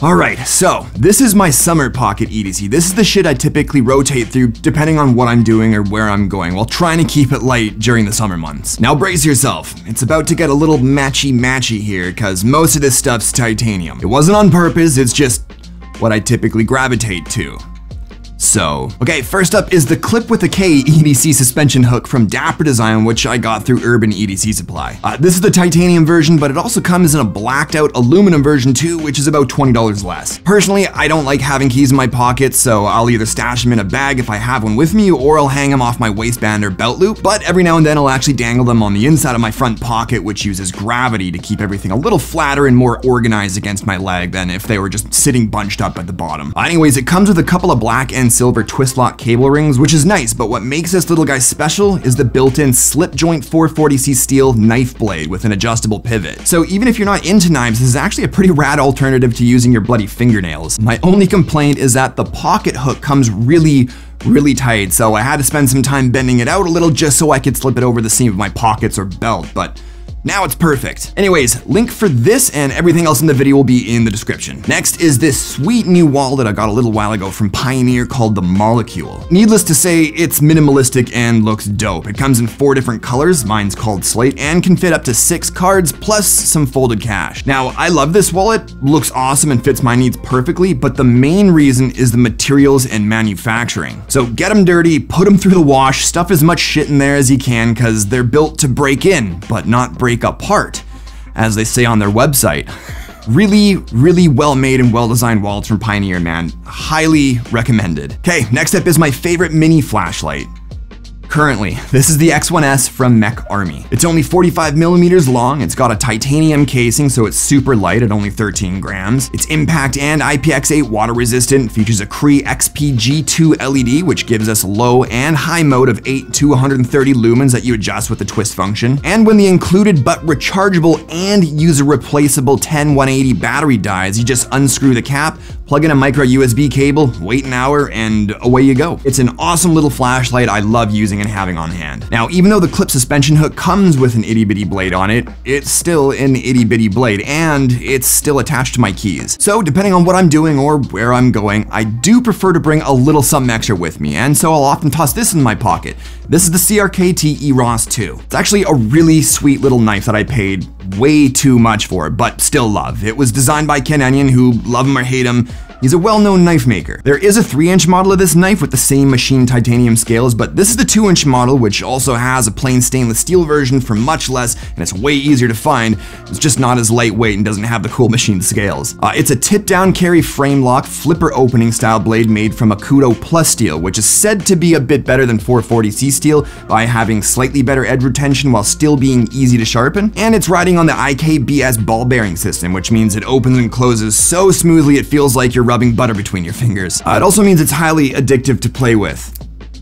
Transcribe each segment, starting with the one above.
Alright, so this is my summer pocket EDC. This is the shit I typically rotate through depending on what I'm doing or where I'm going while trying to keep it light during the summer months. Now brace yourself. It's about to get a little matchy matchy here because most of this stuff's titanium. It wasn't on purpose, it's just what I typically gravitate to. So, okay, first up is the Clip with a K EDC suspension hook from Dapper Design, which I got through Urban EDC Supply. Uh, this is the titanium version, but it also comes in a blacked out aluminum version too, which is about $20 less. Personally, I don't like having keys in my pocket, so I'll either stash them in a bag if I have one with me, or I'll hang them off my waistband or belt loop, but every now and then I'll actually dangle them on the inside of my front pocket, which uses gravity to keep everything a little flatter and more organized against my leg than if they were just sitting bunched up at the bottom. Anyways, it comes with a couple of black and silver twist lock cable rings, which is nice, but what makes this little guy special is the built-in slip joint 440C steel knife blade with an adjustable pivot. So even if you're not into knives, this is actually a pretty rad alternative to using your bloody fingernails. My only complaint is that the pocket hook comes really really tight, so I had to spend some time bending it out a little just so I could slip it over the seam of my pockets or belt, but now it's perfect. Anyways, link for this and everything else in the video will be in the description. Next is this sweet new wallet I got a little while ago from Pioneer called the Molecule. Needless to say, it's minimalistic and looks dope. It comes in four different colors, mine's called Slate, and can fit up to six cards plus some folded cash. Now, I love this wallet, looks awesome and fits my needs perfectly, but the main reason is the materials and manufacturing. So get them dirty, put them through the wash, stuff as much shit in there as you can because they're built to break in, but not break break apart, as they say on their website. Really, really well made and well designed wallets from Pioneer, man. Highly recommended. Okay, next up is my favorite mini flashlight. Currently, this is the X1S from Mech Army. It's only 45 millimeters long, it's got a titanium casing so it's super light at only 13 grams. It's impact and IPX8 water resistant, features a Cree XPG2 LED which gives us low and high mode of 8 to 130 lumens that you adjust with the twist function. And when the included but rechargeable and user replaceable 10180 battery dies, you just unscrew the cap, plug in a micro USB cable, wait an hour, and away you go. It's an awesome little flashlight I love using and having on hand. Now, even though the clip suspension hook comes with an itty bitty blade on it, it's still an itty bitty blade, and it's still attached to my keys. So depending on what I'm doing or where I'm going, I do prefer to bring a little something extra with me, and so I'll often toss this in my pocket. This is the CRKT EROS 2. It's actually a really sweet little knife that I paid way too much for, but still love. It was designed by Ken Onion, who love him or hate him, He's a well-known knife maker. There is a 3-inch model of this knife with the same machine titanium scales, but this is the 2-inch model, which also has a plain stainless steel version for much less, and it's way easier to find. It's just not as lightweight and doesn't have the cool machine scales. Uh, it's a tip-down carry frame lock flipper opening style blade made from Acuto Plus steel, which is said to be a bit better than 440C steel by having slightly better edge retention while still being easy to sharpen. And it's riding on the IKBS ball bearing system, which means it opens and closes so smoothly it feels like you're rubbing butter between your fingers. Uh, it also means it's highly addictive to play with.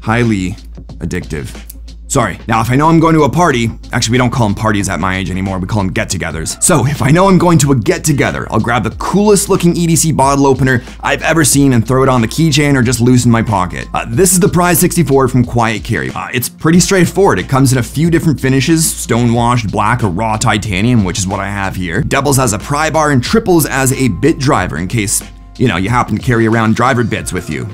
Highly addictive. Sorry. Now, if I know I'm going to a party, actually, we don't call them parties at my age anymore, we call them get togethers. So, if I know I'm going to a get together, I'll grab the coolest looking EDC bottle opener I've ever seen and throw it on the keychain or just loose in my pocket. Uh, this is the Pry 64 from Quiet Carry. Uh, it's pretty straightforward. It comes in a few different finishes stone washed, black, or raw titanium, which is what I have here. Doubles as a pry bar and triples as a bit driver in case you know, you happen to carry around driver bits with you.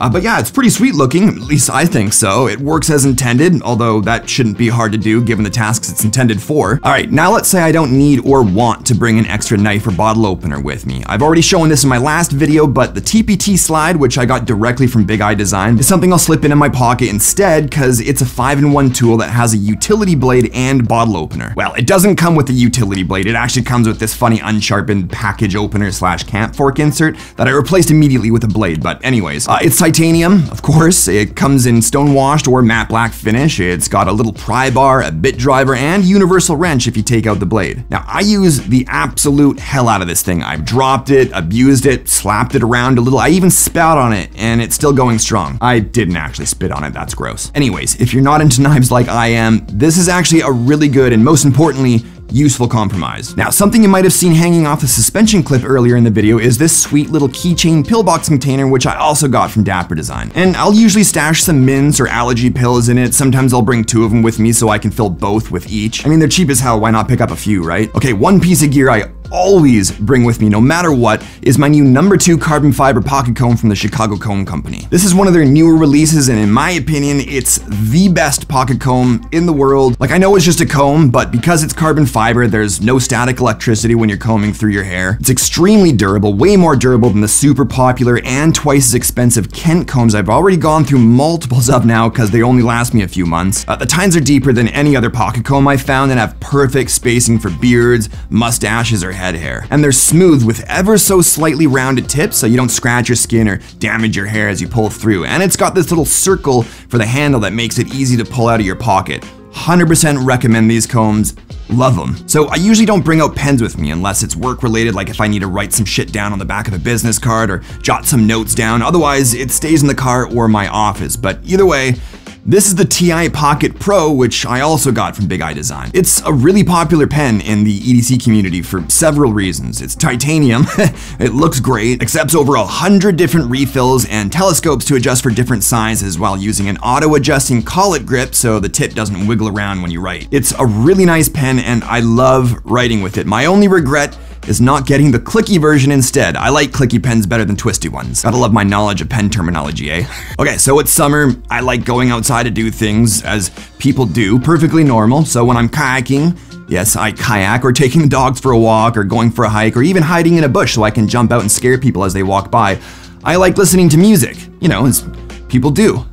Uh, but yeah, it's pretty sweet looking, at least I think so. It works as intended, although that shouldn't be hard to do given the tasks it's intended for. All right, now let's say I don't need or want to bring an extra knife or bottle opener with me. I've already shown this in my last video, but the TPT slide, which I got directly from BigiDesign, is something I'll slip in in my pocket instead because it's a 5-in-1 tool that has a utility blade and bottle opener. Well, it doesn't come with a utility blade, it actually comes with this funny unsharpened package opener slash camp fork insert that I replaced immediately with a blade, but anyways, uh, it's titanium, of course. It comes in stone washed or matte black finish. It's got a little pry bar, a bit driver, and universal wrench if you take out the blade. Now, I use the absolute hell out of this thing. I've dropped it, abused it, slapped it around a little. I even spat on it, and it's still going strong. I didn't actually spit on it, that's gross. Anyways, if you're not into knives like I am, this is actually a really good and most importantly, useful compromise. Now, something you might have seen hanging off the suspension clip earlier in the video is this sweet little keychain pillbox container, which I also got from Dapper Design. And I'll usually stash some mints or allergy pills in it. Sometimes I'll bring two of them with me so I can fill both with each. I mean, they're cheap as hell, why not pick up a few, right? Okay, one piece of gear I always bring with me, no matter what, is my new number two carbon fiber pocket comb from the Chicago Comb Company. This is one of their newer releases, and in my opinion, it's the best pocket comb in the world. Like, I know it's just a comb, but because it's carbon fiber, there's no static electricity when you're combing through your hair. It's extremely durable, way more durable than the super popular and twice as expensive Kent combs I've already gone through multiples of now because they only last me a few months. Uh, the tines are deeper than any other pocket comb I've found and have perfect spacing for beards, mustaches, or head hair. And they're smooth with ever so slightly rounded tips so you don't scratch your skin or damage your hair as you pull through. And it's got this little circle for the handle that makes it easy to pull out of your pocket. 100% recommend these combs. Love them. So I usually don't bring out pens with me unless it's work related, like if I need to write some shit down on the back of a business card or jot some notes down. Otherwise, it stays in the car or my office. But either way, this is the TI Pocket Pro, which I also got from BigiDesign. It's a really popular pen in the EDC community for several reasons. It's titanium, it looks great, accepts over a hundred different refills and telescopes to adjust for different sizes while using an auto-adjusting collet grip so the tip doesn't wiggle around when you write. It's a really nice pen and I love writing with it. My only regret is not getting the clicky version instead. I like clicky pens better than twisty ones. Gotta love my knowledge of pen terminology, eh? okay, so it's summer. I like going outside to do things as people do, perfectly normal. So when I'm kayaking, Yes, I kayak, or taking the dogs for a walk, or going for a hike, or even hiding in a bush so I can jump out and scare people as they walk by. I like listening to music, you know, as people do.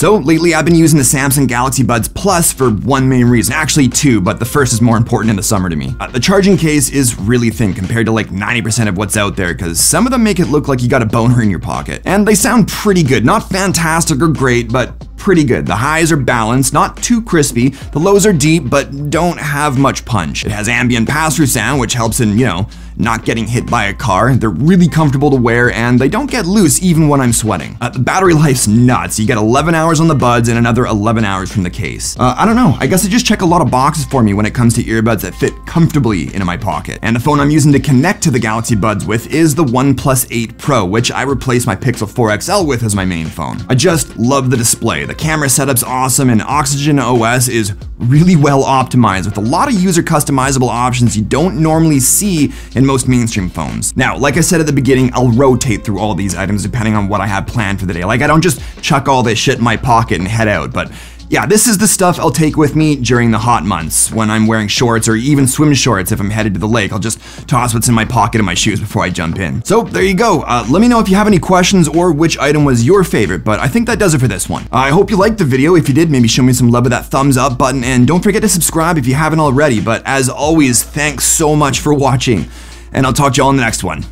So lately I've been using the Samsung Galaxy Buds Plus for one main reason, actually two, but the first is more important in the summer to me. Uh, the charging case is really thin compared to like 90% of what's out there because some of them make it look like you got a boner in your pocket. And they sound pretty good, not fantastic or great, but pretty good. The highs are balanced, not too crispy. The lows are deep, but don't have much punch. It has ambient pass-through sound, which helps in, you know, not getting hit by a car. They're really comfortable to wear and they don't get loose even when I'm sweating. Uh, the battery life's nuts. You get 11 hours on the buds and another 11 hours from the case. Uh, I don't know. I guess they just check a lot of boxes for me when it comes to earbuds that fit comfortably into my pocket. And the phone I'm using to connect to the Galaxy Buds with is the OnePlus 8 Pro, which I replaced my Pixel 4 XL with as my main phone. I just love the display. The camera setup's awesome and Oxygen OS is really well optimized with a lot of user customizable options you don't normally see in most mainstream phones. Now, like I said at the beginning, I'll rotate through all these items depending on what I have planned for the day. Like I don't just chuck all this shit in my pocket and head out, but yeah, this is the stuff I'll take with me during the hot months when I'm wearing shorts or even swim shorts if I'm headed to the lake. I'll just toss what's in my pocket and my shoes before I jump in. So there you go. Uh, let me know if you have any questions or which item was your favorite, but I think that does it for this one. I hope you liked the video. If you did, maybe show me some love with that thumbs up button and don't forget to subscribe if you haven't already. But as always, thanks so much for watching and I'll talk to you all in the next one.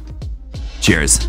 Cheers.